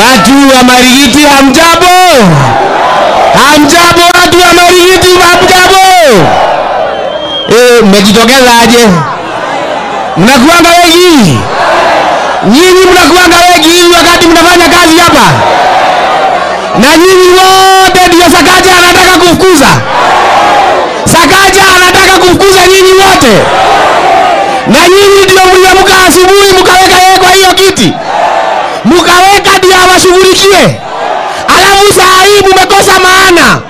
Watu wa Marigiti hamjambo? Hamjambo watu wa Marigiti hamjambo? Eh, mmejitokeza aje? Mnakuanga wengi? Nyinyi mnakuanga wengi wakati mnafanya kazi hapa? Na nyinyi wote ndio Sakaja anataka kufukuza? Sakaja anataka kufukuza nyinyi wote? Na nyinyi ndio mliamka asubuhi mkaweka yeye kwa hiyo kiti? mkaweka ndio awashughulikie, alafu saa hii mumekosa maana,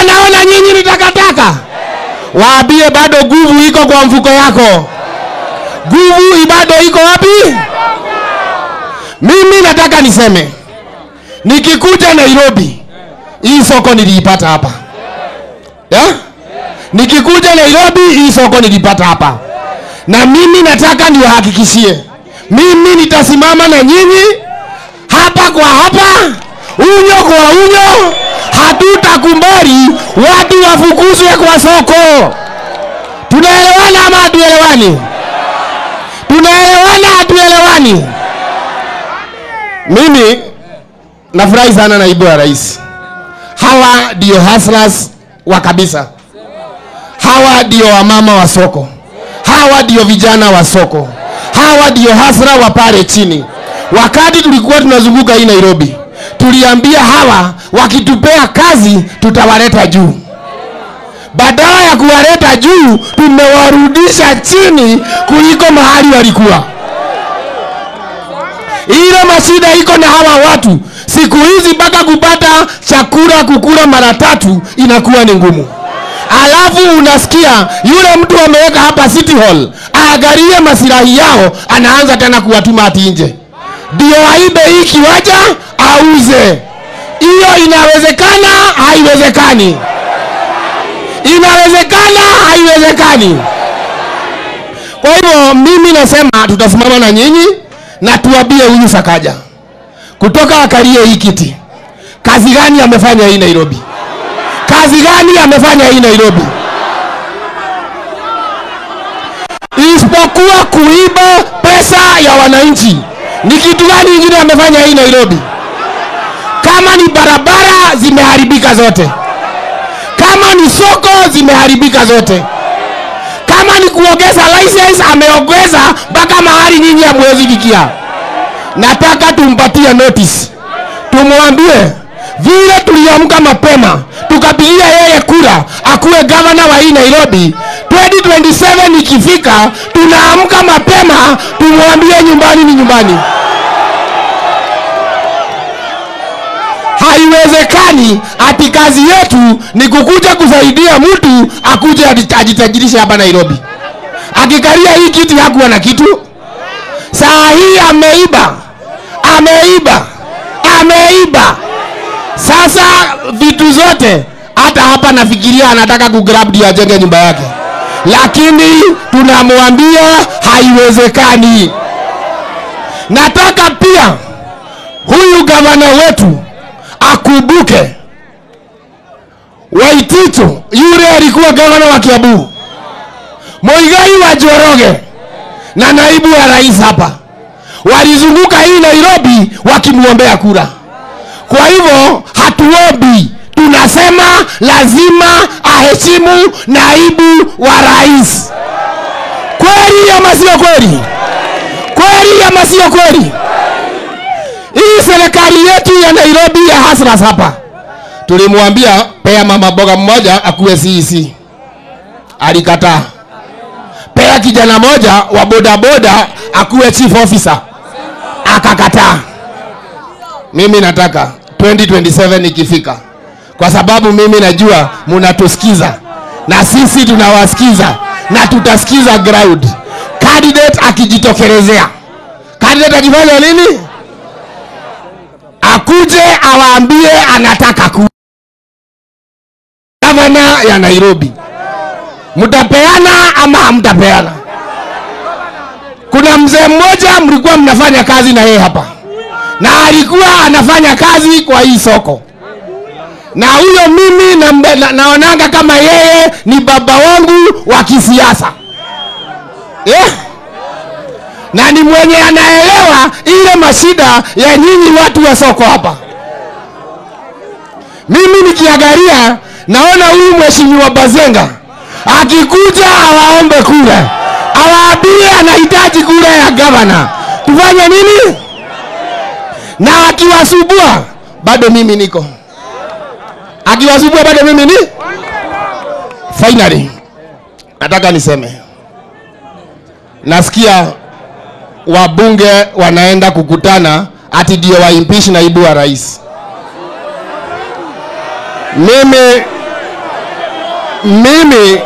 anaona nyinyi ni takataka. Waambie bado nguvu iko kwa mfuko yako, nguvu bado iko wapi? Mimi nataka niseme, nikikuta Nairobi, hii soko niliipata hapa yeah? Nikikuja Nairobi, hii soko nilipata hapa, na mimi nataka niwahakikishie mimi nitasimama na nyinyi hapa kwa hapa, unyo kwa unyo. Hatutakubali watu wafukuzwe kwa soko. Tunaelewana ama hatuelewani? Tunaelewana hatuelewani? Mimi nafurahi sana naibu wa rais. Hawa ndio hustlers wa kabisa, hawa ndio wamama wa soko, hawa ndio vijana wa soko hawa ndio hasra wa pale chini. Wakati tulikuwa tunazunguka hii Nairobi, tuliambia hawa wakitupea kazi tutawaleta juu. Badala ya kuwaleta juu, tumewarudisha chini kuliko mahali walikuwa. Ile mashida iko na hawa watu siku hizi, mpaka kupata chakula kukula mara tatu inakuwa ni ngumu alafu unasikia yule mtu ameweka hapa City Hall aangalie masilahi yao, anaanza tena kuwatuma ati nje ndio aibe hii kiwanja auze. Hiyo inawezekana? Haiwezekani. Inawezekana? Haiwezekani. Kwa hivyo mimi nasema tutasimama na nyinyi na tuwabie huyu Sakaja kutoka akalie hii kiti, kazi gani amefanya hii Nairobi? Kazi gani amefanya hii Nairobi isipokuwa kuiba pesa ya wananchi? Ni kitu gani ingine amefanya hii Nairobi? Kama ni barabara zimeharibika zote, kama ni soko zimeharibika zote, kama ni kuongeza license ameongeza mpaka mahali nyinyi hamwezi fikia. Nataka tumpatie notice, tumwambie vile tuliamka mapema tukapigia yeye kura akuwe gavana wa hii Nairobi. 2027 ikifika, tunaamka mapema tumwambie nyumbani ni nyumbani. Haiwezekani ati kazi yetu ni kukuja kusaidia mtu akuje ajitajirishe hapa Nairobi. Akikalia hii kiti hakuwa na kitu, saa hii ameiba, ameiba, ameiba. Sasa vitu zote, hata hapa nafikiria anataka kugrab ndio ajenge nyumba yake, lakini tunamwambia haiwezekani. Nataka pia huyu gavana wetu akumbuke Waititu, yule alikuwa gavana wa Kiambu, Moigai wa joroge na naibu wa rais hapa walizunguka hii Nairobi wakimwombea kura. Kwa hivyo hatuombi, tunasema lazima aheshimu naibu wa rais. Kweli ama sio kweli? Kweli ama sio kweli? Hii serikali yetu ya Nairobi ya hasras hapa, tulimwambia pea mama boga mmoja akuwe CEC, alikataa. Pea kijana moja wa bodaboda akuwe chief officer, akakataa. Mimi nataka 2027 ikifika, kwa sababu mimi najua munatusikiza na sisi tunawasikiza na tutasikiza ground. Candidate akijitokelezea, candidate akifanya nini? Akuje awaambie anataka ku gavana ya Nairobi. Mtapeana ama hamtapeana? Kuna mzee mmoja mlikuwa mnafanya kazi na yeye hapa na alikuwa anafanya kazi kwa hii soko, na huyo mimi na, na, naonanga kama yeye ni baba wangu wa kisiasa. Eh? na ni mwenye anaelewa ile mashida ya nyinyi watu wa soko hapa. Mimi nikiangalia naona huyu mheshimiwa bazenga akikuja awaombe kura. Awaambie anahitaji kura ya gavana. Tufanye nini na akiwasubua bado mimi niko. Akiwasubua bado mimi ni finally nataka niseme. Nasikia wabunge wanaenda kukutana ati ndio waimpishi naibu wa rais. Mimi mimi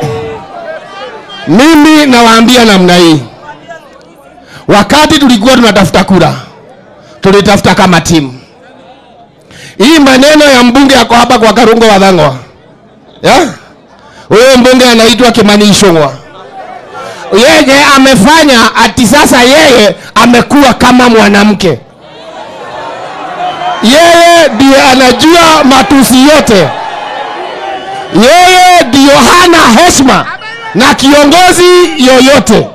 mimi nawaambia namna hii. Wakati tulikuwa tunatafuta kura tulitafuta kama timu hii maneno ya mbunge yako hapa kwa karungo wadhangwa ya? Huyo mbunge anaitwa kimani Ichung'wa, yeye amefanya ati sasa yeye amekuwa kama mwanamke. Yeye ndiye anajua matusi yote. Yeye ndiyo hana heshima na kiongozi yoyote.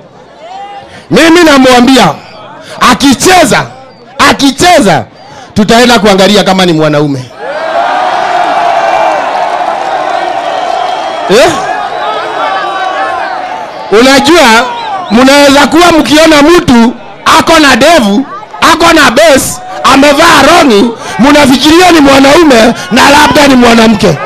Mimi namwambia akicheza akicheza tutaenda kuangalia kama ni mwanaume. Eh? unajua mnaweza kuwa mkiona mtu ako na devu ako na bes amevaa rongi mnafikiria ni mwanaume na labda ni mwanamke.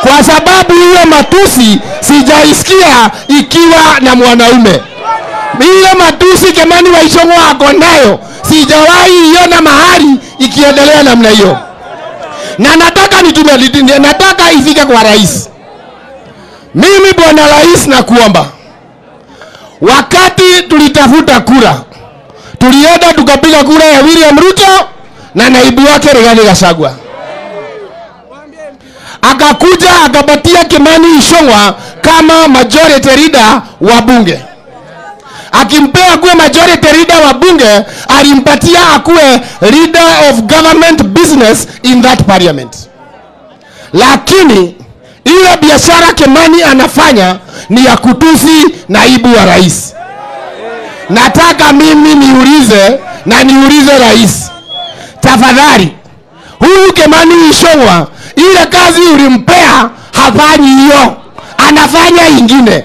Kwa sababu hiyo matusi sijaisikia ikiwa na mwanaume ile matusi kemani waishongo wako nayo. Sijawahi iona mahali ikiendelea namna hiyo. Na nataka nitume nataka ifike kwa rais. Mimi bwana rais nakuomba. Wakati tulitafuta kura tulienda tukapiga kura ya william ruto na naibu wake rigathi gachagua. Akakuja akapatia kimani ishongwa kama majority leader wa bunge akimpea akuwe majority leader wa bunge alimpatia akuwe leader of government business in that parliament. Lakini ile biashara Kimani anafanya ni ya kutusi naibu wa rais. Nataka mimi niulize na niulize rais, tafadhali, huyu Kimani Ichung'wah, ile kazi ulimpea hafanyi hiyo, anafanya ingine,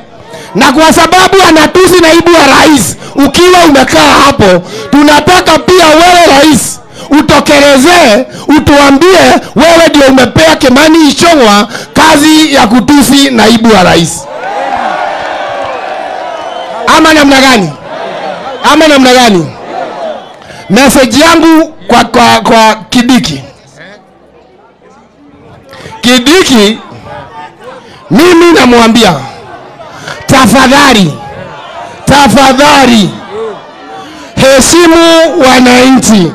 na kwa sababu anatusi naibu wa rais, ukiwa umekaa hapo, tunataka pia wewe rais utokelezee utuambie wewe ndio umepea Kimani ichongwa kazi ya kutusi naibu wa rais, ama namna gani? Ama namna gani? Message yangu kwa, kwa, kwa Kidiki, Kidiki, mimi namwambia tafadhali, tafadhali heshimu wananchi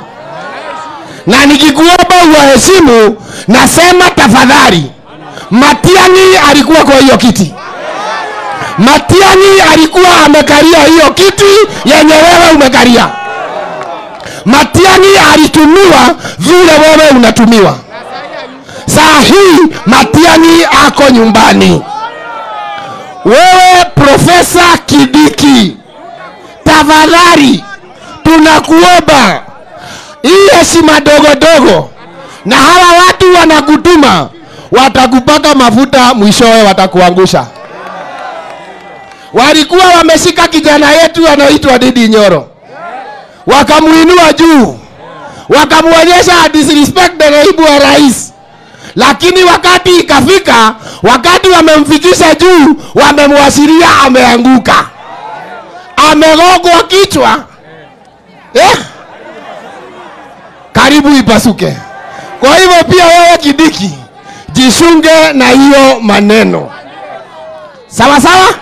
na nikikuomba uwaheshimu, nasema tafadhali. Matiani alikuwa kwa hiyo kiti, Matiani alikuwa amekalia hiyo kiti yenye wewe umekalia. Matiani alitumiwa vile wewe unatumiwa. Saa hii Matiang'i ako nyumbani. Wewe Profesa Kidiki, tafadhali tunakuomba hii heshima dogo dogo, na hawa watu wanakutuma, watakupaka mafuta, mwishowe watakuangusha. Walikuwa wameshika kijana yetu anaitwa Didi Nyoro, wakamuinua juu, wakamuonyesha disrespect na naibu wa rais, lakini wakati ikafika, wakati wamemfikisha juu, wamemwashiria ameanguka, amegogwa kichwa eh? karibu ipasuke. Kwa hivyo pia wewe Kidiki, jisunge na hiyo maneno, sawa sawa.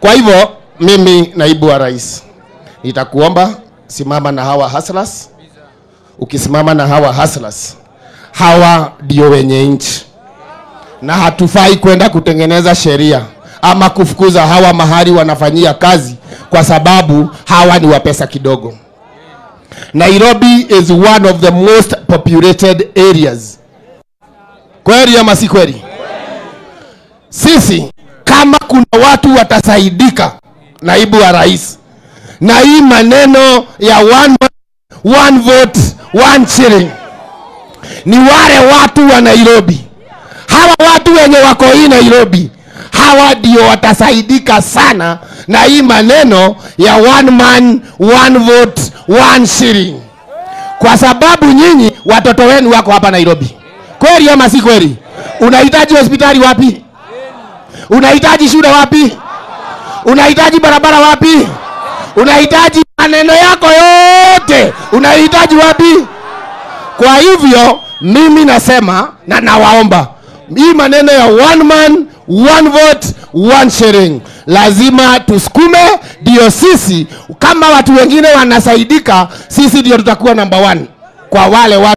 Kwa hivyo mimi naibu wa rais nitakuomba simama na hawa haslas. Ukisimama na hawa hustlers, hawa ndio wenye nchi, na hatufai kwenda kutengeneza sheria ama kufukuza hawa mahali wanafanyia kazi, kwa sababu hawa ni wa pesa kidogo. Nairobi is one of the most populated areas. Kweli ama si kweli? sisi kama kuna watu watasaidika naibu wa rais na hii maneno ya one, one vote one shilling ni wale watu wa nairobi. Hawa watu wenye wako hii nairobi hawa ndio watasaidika sana na hii maneno ya one man one vote one shilling. Kwa sababu nyinyi watoto wenu wako hapa nairobi. Kweli ama si kweli? Unahitaji hospitali wapi? Unahitaji shule wapi? Unahitaji barabara wapi? Unahitaji maneno yako yote. Unahitaji wapi kwa hivyo mimi nasema na nawaomba hii maneno ya one man one vote one sharing lazima tusukume ndio sisi kama watu wengine wanasaidika sisi ndio tutakuwa number one kwa wale watu